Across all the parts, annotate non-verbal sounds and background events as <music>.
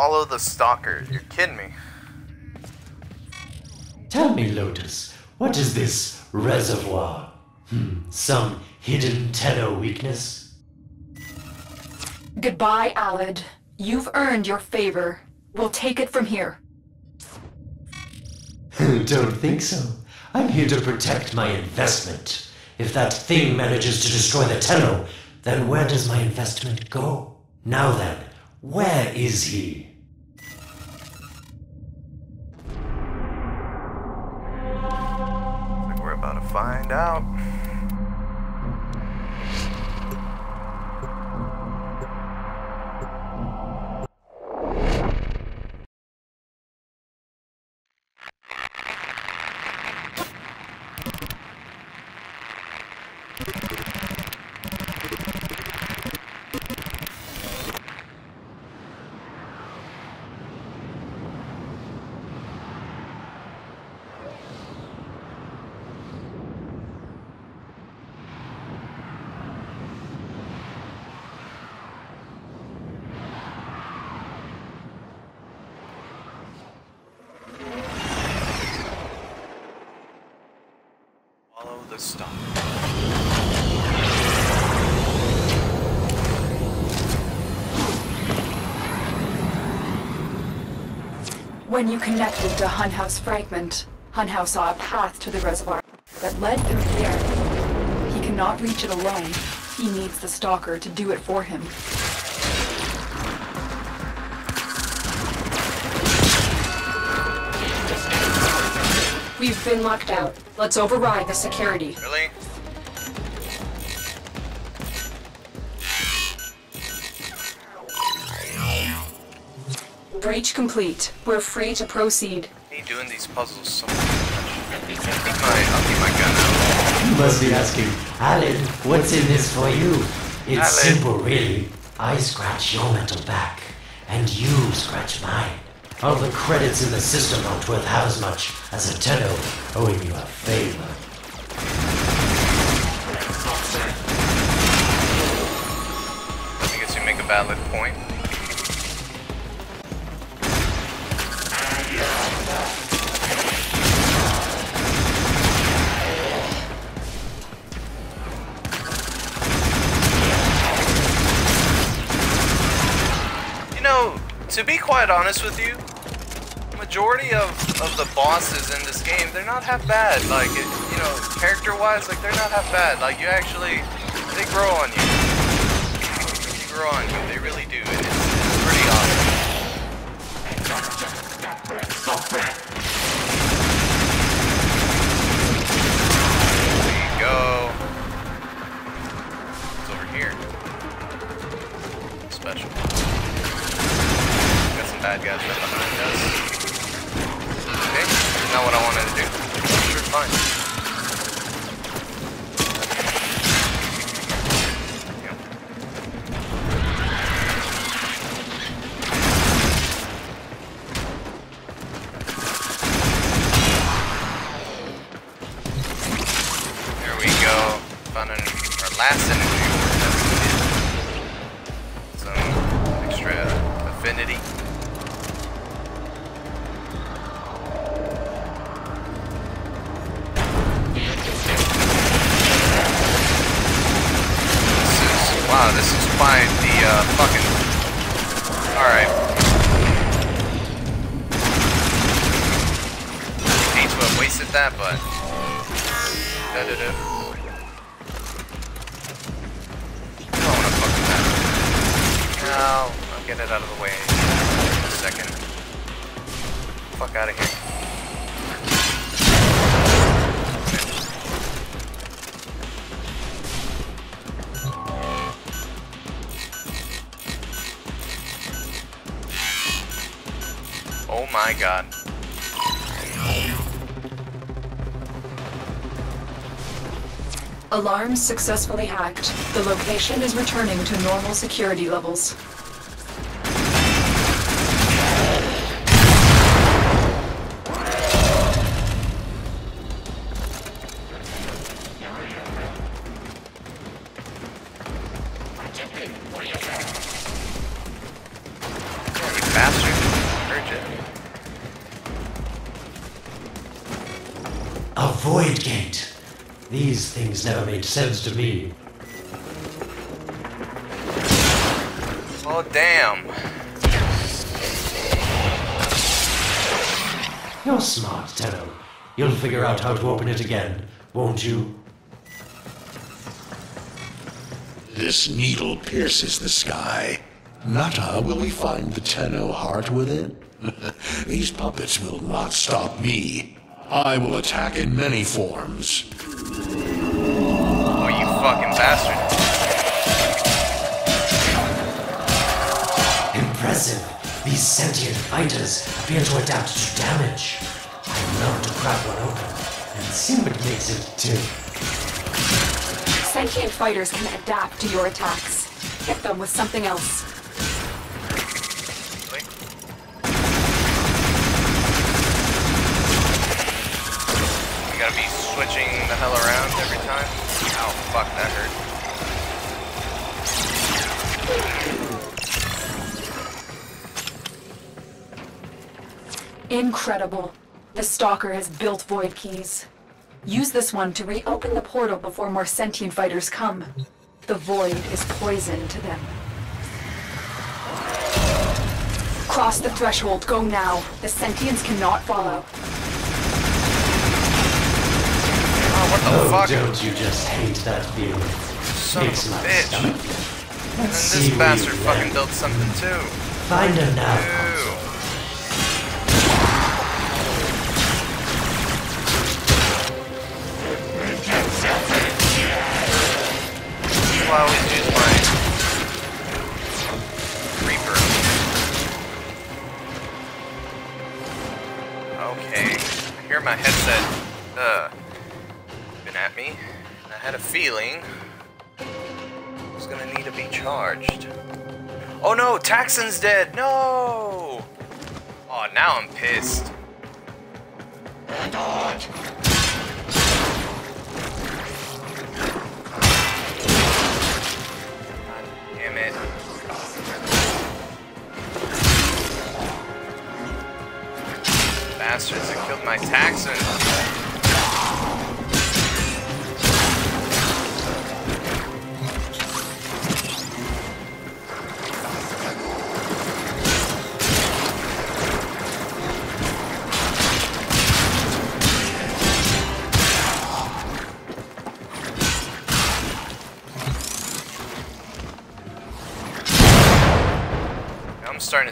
Follow the stalker. You're kidding me. Tell me, Lotus, what is this reservoir? Hmm, some hidden Tenno weakness? Goodbye, Alad. You've earned your favor. We'll take it from here. <laughs> Don't think so. I'm here to protect my investment. If that thing manages to destroy the Tenno, then where does my investment go? Now then, where is he? The stalker. When you connected to Hunhow Fragment, Hunhow saw a path to the reservoir that led through here. He cannot reach it alone. He needs the Stalker to do it for him. We've been locked out. Let's override the security. Really? Breach complete. We're free to proceed. Me doing these puzzles so much. I'll keep my, I'll keep my gun out. You must be asking, Alad, what's in this for you? It's Alan. simple, really. I scratch your metal back, and you scratch mine. All the credits in the system aren't worth half as much as a Tenno owing you a favor. I guess you make a valid point. To be quite honest with you, majority of, of the bosses in this game, they're not half bad. Like, it, you know, character-wise, like, they're not half bad. Like, you actually, they grow on you. They grow on you. They really do. And it's, it's pretty awesome. Wow, this is quite the uh, fucking. Alright. Hate to have wasted that, but. Da-da-da. I don't wanna fuck with that. No, I'll get it out of the way in a second. Fuck out of here. My god. Alarms successfully hacked. The location is returning to normal security levels. Things never made sense to me. Oh, damn. You're smart, Tenno. You'll figure out how to open it again, won't you? This needle pierces the sky. Natah, will we find the Tenno heart within? <laughs> These puppets will not stop me. I will attack in many forms. You fucking bastard. Impressive. These sentient fighters appear to adapt to damage. I love to crack one open and see what makes it tick. Sentient fighters can adapt to your attacks. Hit them with something else. Wait. You gotta be switching the hell around every time? Oh, fuck, that hurt. Incredible. The Stalker has built void keys. Use this one to reopen the portal before more sentient fighters come. The void is poison to them. Cross the threshold. Go now. The sentients cannot follow. Oh, what the Oh, fuck? don't you just hate that feeling? Son of a bitch. stomach. And Let's see this bastard fucking built something too. Find a nav Ew. I had a feeling it was gonna need to be charged. Oh no, Taxon's dead! No! Oh now I'm pissed. God damn it. Bastards that killed my Taxon.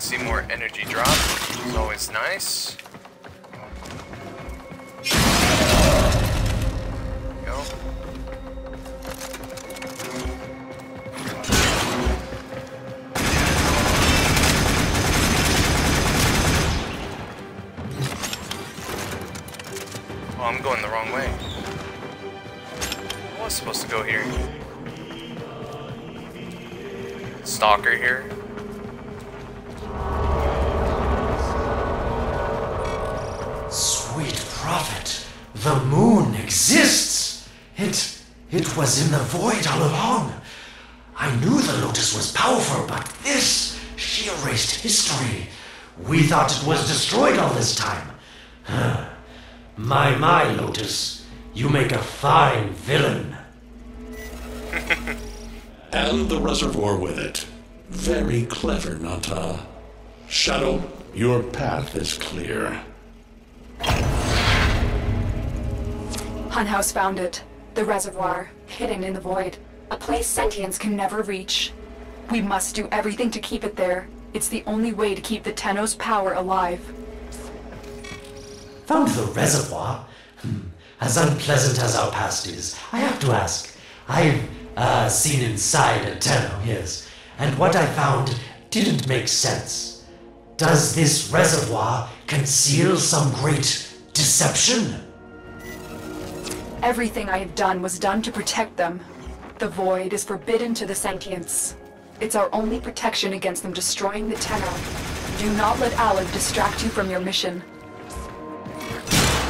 See more energy drop, is always nice. Go. Oh, I'm going the wrong way. I was supposed to go here. Stalker here. The moon exists. It, it was in the void all along. I knew the lotus was powerful, but this, she erased history. We thought it was destroyed all this time. My, my, Lotus, you make a fine villain. <laughs> And the reservoir with it. Very clever, Natah. Shadow, your path is clear. Hunhow found it. The reservoir, hidden in the void. A place sentients can never reach. We must do everything to keep it there. It's the only way to keep the Tenno's power alive. Found the reservoir? Hmm. As unpleasant as our past is, I have to ask. I've uh, seen inside a Tenno, yes, and what I found didn't make sense. Does this reservoir conceal some great deception? Everything I have done was done to protect them. The void is forbidden to the sentients. It's our only protection against them destroying the Tenno. Do not let Alad distract you from your mission. <gasps>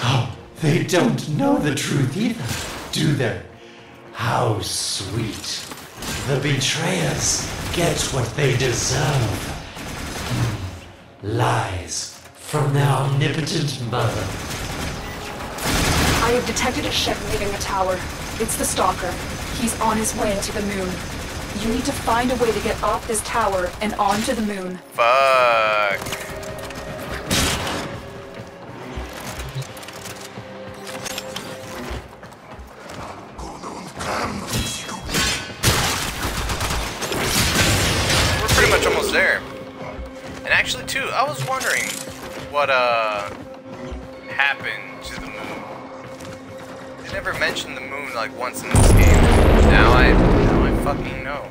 Oh, they don't know the truth either, do they? How sweet. The betrayers get what they deserve. Hmm. Lies from their omnipotent mother. I have detected a ship leaving the tower. It's the Stalker. He's on his way to the moon. You need to find a way to get off this tower and onto the moon. Fuck. We're pretty much almost there. And actually, too, I was wondering what uh happened. They never mentioned the moon like once in this game. Now I, now I fucking know.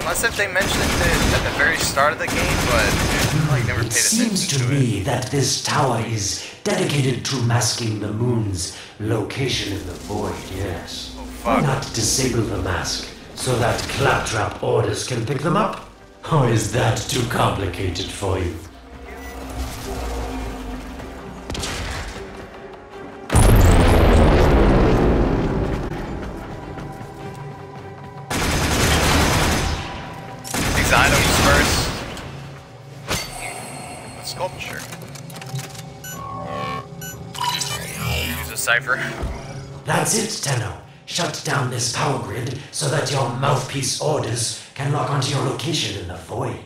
Unless if they mentioned it at the very start of the game, but I like never paid It seems to to it. me that this tower is dedicated to masking the moon's location in the void, yes. Oh, Why fuck. not disable the mask so that claptrap Ordis can pick them up? Or is that too complicated for you? Use a cipher. That's it, Tenno. Shut down this power grid so that your mouthpiece Ordis can lock onto your location in the void.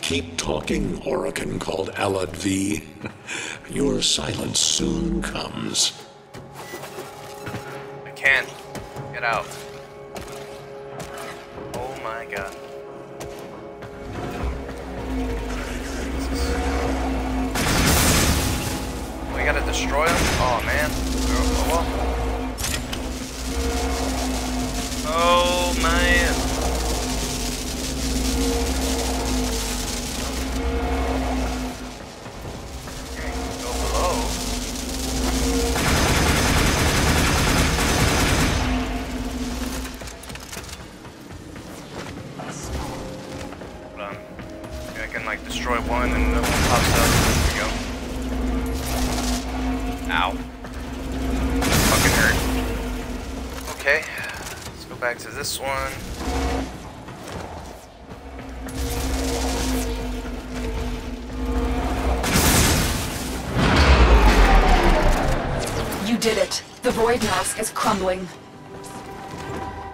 Keep talking, Oracle called Alad V. <laughs> Your silence soon comes. I can't. Get out. Oh my god. We destroy them? Oh man. Oh. Oh man. Go below. I can like destroy one and another one pops up. There we go. Ow. Fucking hurt. Okay. Let's go back to this one. You did it. The void mask is crumbling.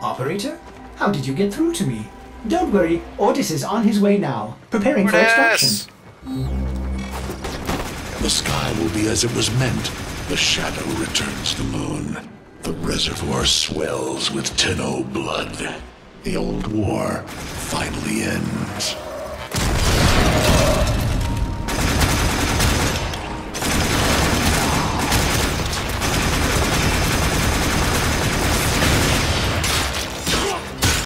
Operator? How did you get through to me? Don't worry, Ordis is on his way now, preparing for Yes. extraction. The sky will be as it was meant. The shadow returns the moon. The reservoir swells with Tenno blood. The old war finally ends.